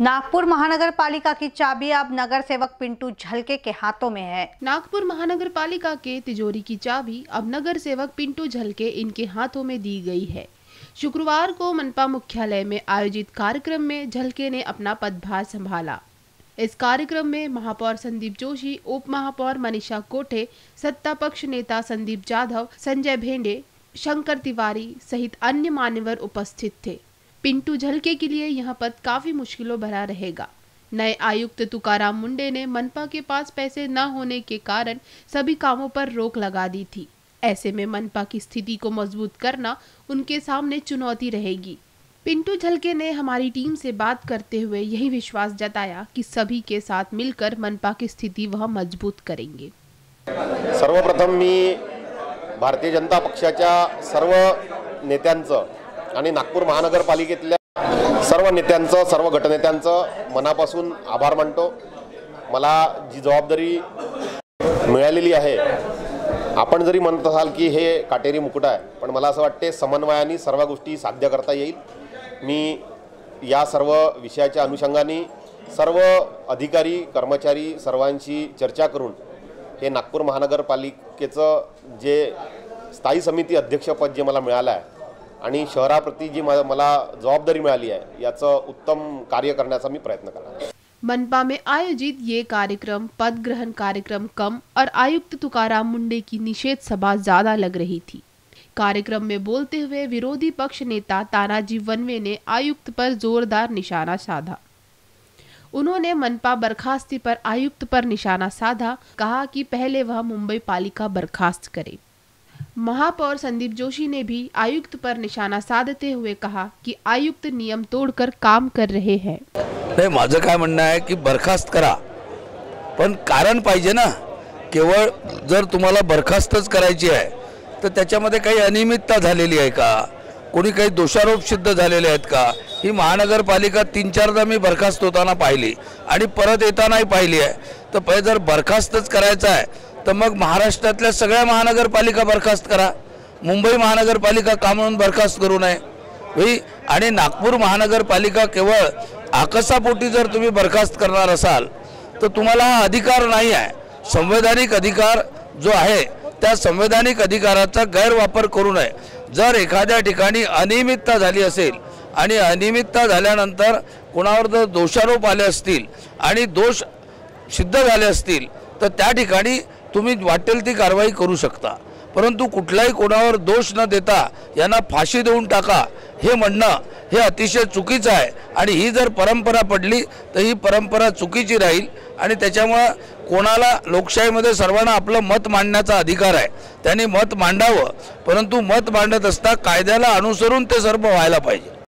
नागपुर महानगर पालिका की चाबी अब नगर सेवक पिंटू झलके के हाथों में है। नागपुर महानगर पालिका के तिजोरी की चाबी अब नगर सेवक पिंटू झलके इनके हाथों में दी गई है। शुक्रवार को मनपा मुख्यालय में आयोजित कार्यक्रम में झलके ने अपना पदभार संभाला। इस कार्यक्रम में महापौर संदीप जोशी उप महापौर मनीषा कोठे सत्ता पक्ष नेता संदीप जाधव, संजय भेंडे, शंकर तिवारी सहित अन्य मान्यवर उपस्थित थे। पिंटू झलके के लिए यह पद काफ़ी मुश्किलों भरा रहेगा। नए आयुक्त तुकाराम मुंडे ने मनपा के पास पैसे न होने के कारण सभी कामों पर रोक लगा दी थी। ऐसे में मनपा की स्थिति को मज़बूत करना उनके सामने चुनौती रहेगी। पिंटू झलके ने हमारी टीम से बात करते हुए यही विश्वास जताया कि सभी के साथ मिलकर मनपा की स्थिति वह मज़बूत करेंगे। सर्वप्रथम मी भारतीय जनता पक्षाच्या सर्व नेत्यांचं आणि नागपूर महानगरपालिकेतल्या सर्व नेत्यांचं सर्व गटनेत्यांचं मनापासून आभार मानतो. मला जी जबाबदारी मिळालेली आहे आपण जरी म्हणत असाल की हे काटेरी मुकुट आहे पण मला असं वाटते समन्वयाने सर्व गोष्टी साध्य करता येईल. मी या सर्व विषयाच्या अनुषंगाने सर्व अधिकारी कर्मचारी सर्वांशी चर्चा करून हे नागपूर महानगरपालिकेचं जे स्थायी समिती अध्यक्षपद जे मला मिळालं आहे आणि शहराप्रती जी मला जबाबदारी मिळाली आहे, याचं उत्तम कार्य करण्याचा मी प्रयत्न करणार मनपा में आयोजित ये कार्यक्रम पद ग्रहण कार्यक्रम कम और आयुक्त तुकाराम मुंडे की निषेध सभा ज़्यादा लग रही थी। कार्यक्रम में बोलते हुए विरोधी पक्ष नेता तानाजी वनवे ने आयुक्त पर जोरदार निशाना साधा। उन्होंने मनपा बर्खास्ती पर आयुक्त पर निशाना साधा, कहा कि पहले वह मुंबई पालिका बर्खास्त करे। महापौर संदीप जोशी ने भी आयुक्त पर निशाना साधते हुए कहा कि आयुक्त नियम तोड़कर काम कर रहे हैं। नाही, माझं काय म्हणणं बरखास्त करा. पण कारण पाहिजे ना. केवळ जर तुम्हाला बरखास्तच करायची आहे, तर अनियमितता झालेली का? कोणी काही दोषारोप सिद्ध झालेले आहेत का? ही महानगरपालिका तीन चारदा मी बरखास्त होताना पाहिली आणि परत येतानाही पाहिली आहे. तर पहिले जर बरखास्तच करायचं आहे तर मग महाराष्ट्रातल्या सगळ्या महानगरपालिका बरखास्त करा. मुंबई महानगरपालिका का म्हणून बरखास्त करू नये. होई आणि नागपूर महानगरपालिका केवळ आकसापोटी जर तुम्ही बरखास्त करणार असाल तर तुम्हाला हा अधिकार नाही आहे. संवैधानिक अधिकार जो आहे त्या संवैधानिक अधिकाराचा गैरवापर करू नये. जर एखाद्या ठिकाणी अनियमितता झाली असेल आणि अनियमितता झाल्यानंतर कुणावर जर दोषारोप आले असतील आणि दोष सिद्ध झाले असतील तर त्या ठिकाणी तुम्ही वाटेल ती कारवाई करू शकता. परंतु कुठलाही कोणावर दोष न देता यांना फाशी देऊन टाका. हे म्हणणं हे अतिशय चुकीचं आहे. आणि ही जर परंपरा पडली तर ही परंपरा चुकीची राहील. आणि त्याच्यामुळं कोणाला लोकशाहीमध्ये सर्वांना आपलं मत मांडण्याचा अधिकार आहे. त्यांनी मत मांडावं. परंतु मत मांडत असता कायद्याला अनुसरून ते सर्व व्हायला पाहिजे.